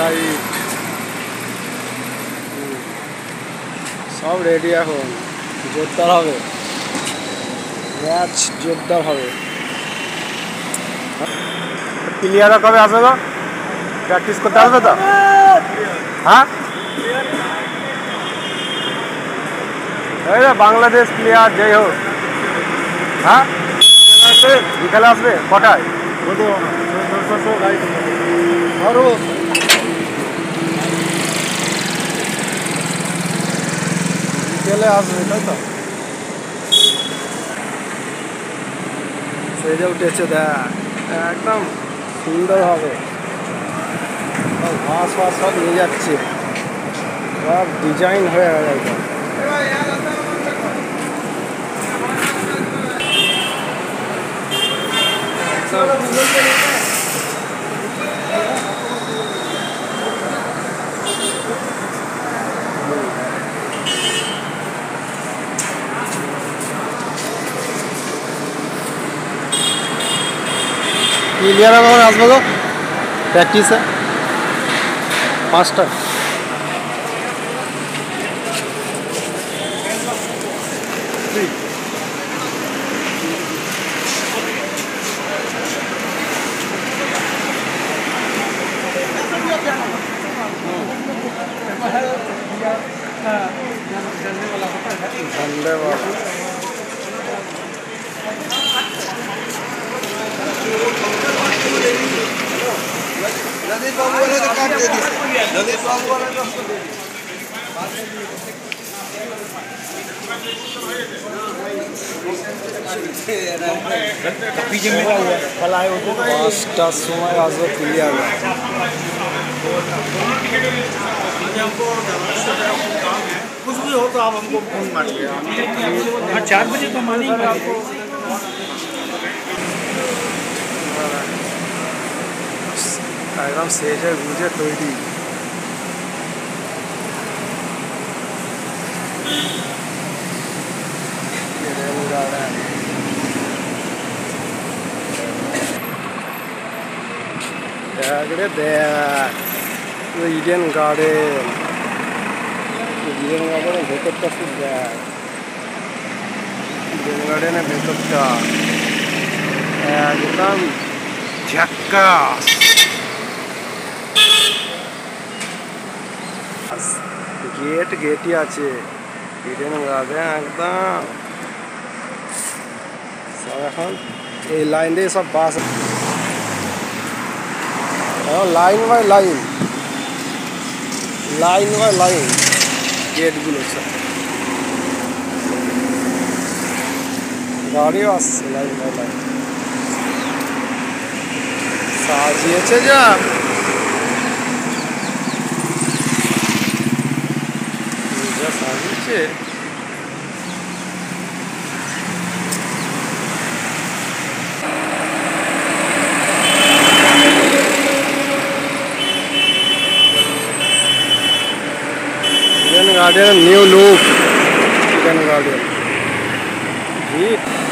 Light সব ready এখন। জোরদার হবে। ম্যাচ জোরদার হবে। প্লেয়াররা কবে আসবে তো প্র্যাকটিস করতে আসবে তো? হ্যাঁ? এই বাংলাদেশ প্লেয়ার যেই হোক। হ্যাঁ? বিকালে আসবে? কটায়? আরও বিকেলে আসবে তাই তো সেজে উঠেছে দেখ একদম সুন্দর হবে ঘাস ফাস সব নিয়ে যাচ্ছে সব ডিজাইন হয়ে গেছে একদম প্লেয়ার কখন আসব গো। প্র্যাকটিসে পাঁচটা। ধন্যবাদ। ललित बाबू वाले तो काट दे दी ललित बाबू वाले तो পাঁচটার সময় আসবে প্লেয়ার कुछ भी हो तो आप हमको फोन मारिए हाँ चार बजे तो मानेंगे आपको একদম সেজে গুজে তৈরি এরকম গার্ডেন দেখ রে দেখ পুরো ইডেন গার্ডেন ইডেন গার্ডেনের ভেতরটা খুব দেখ ইডেন গার্ডেনের ভেতরটা একদম ঝাক্কাস গেট, গেটই আছে। ইডেন গার্ডেন একদম। সব এখন এই লাইন দিয়ে সব bus line by line. Line by line গেটগুলো সব। গাড়িও আসছে লাইন বাই লাইন। সাজিয়েছে যা। it. Garden new look. Garden Deep.